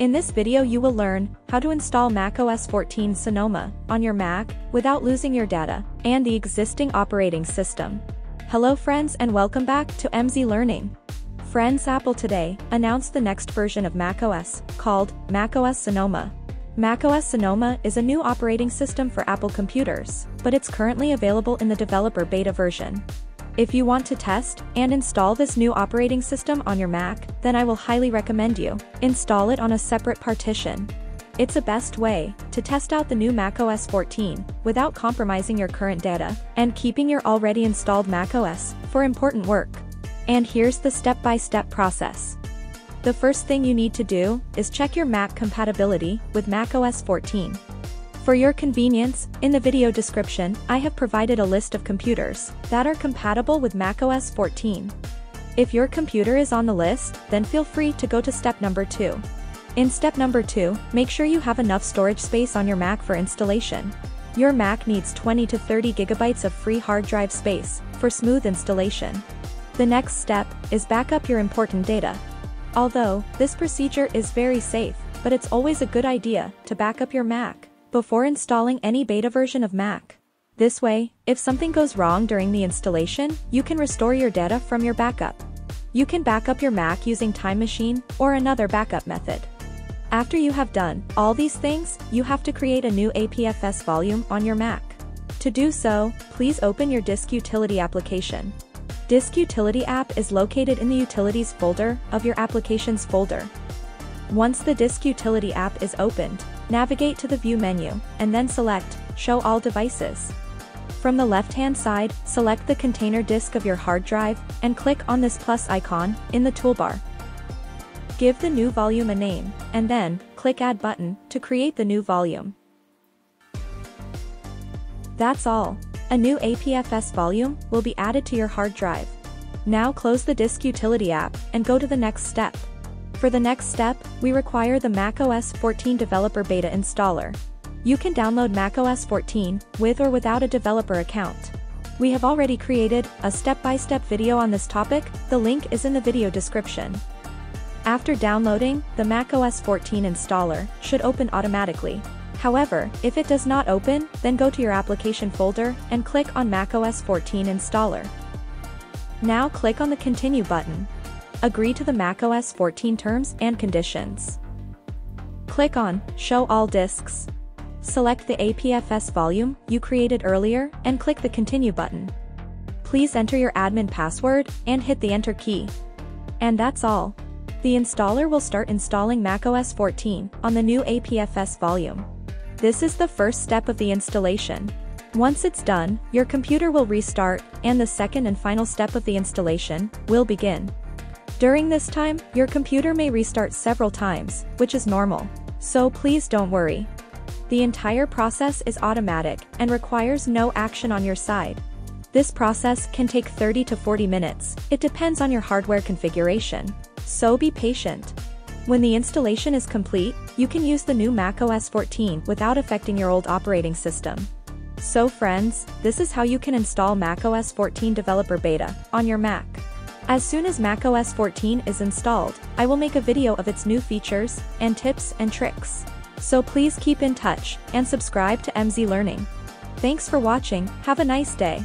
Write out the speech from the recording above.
In this video you will learn how to install macOS 14 Sonoma on your Mac without losing your data and the existing operating system. Hello friends and welcome back to MZ Learning. Friends Apple today announced the next version of macOS called macOS Sonoma. macOS Sonoma is a new operating system for Apple computers, but it's currently available in the developer beta version. If you want to test and install this new operating system on your Mac, then I will highly recommend you install it on a separate partition. It's a best way to test out the new macOS 14 without compromising your current data and keeping your already installed macOS for important work. And here's the step-by-step -step process. The first thing you need to do is check your Mac compatibility with macOS 14. For your convenience, in the video description, I have provided a list of computers that are compatible with macOS 14. If your computer is on the list, then feel free to go to step number 2. In step number 2, make sure you have enough storage space on your Mac for installation. Your Mac needs 20 to 30 gigabytes of free hard drive space for smooth installation. The next step is back up your important data. Although, this procedure is very safe, but it's always a good idea to back up your Mac before installing any beta version of Mac. This way, if something goes wrong during the installation, you can restore your data from your backup. You can back up your Mac using Time Machine or another backup method. After you have done all these things, you have to create a new APFS volume on your Mac. To do so, please open your Disk Utility application. Disk Utility app is located in the Utilities folder of your Applications folder. Once the Disk Utility app is opened, navigate to the View menu, and then select Show All Devices. From the left-hand side, select the container disk of your hard drive, and click on this plus icon in the toolbar. Give the new volume a name, and then, click Add button to create the new volume. That's all. A new APFS volume will be added to your hard drive. Now close the Disk Utility app and go to the next step. For the next step, we require the macOS 14 Developer Beta installer. You can download macOS 14 with or without a developer account. We have already created a step-by-step -step video on this topic, the link is in the video description. After downloading, the macOS 14 installer should open automatically. However, if it does not open, then go to your application folder and click on macOS 14 installer. Now click on the Continue button. Agree to the macOS 14 terms and conditions. Click on Show All Disks. Select the APFS volume you created earlier and click the Continue button. Please enter your admin password and hit the Enter key. And that's all. The installer will start installing macOS 14 on the new APFS volume. This is the first step of the installation. Once it's done, your computer will restart, and the second and final step of the installation will begin. During this time, your computer may restart several times, which is normal. So please don't worry. The entire process is automatic and requires no action on your side. This process can take 30 to 40 minutes, it depends on your hardware configuration. So be patient. When the installation is complete, you can use the new macOS 14 without affecting your old operating system. So friends, this is how you can install macOS 14 Developer Beta on your Mac. As soon as macOS 14 is installed, I will make a video of its new features, and tips and tricks. So please keep in touch, and subscribe to MZ Learning. Thanks for watching, have a nice day.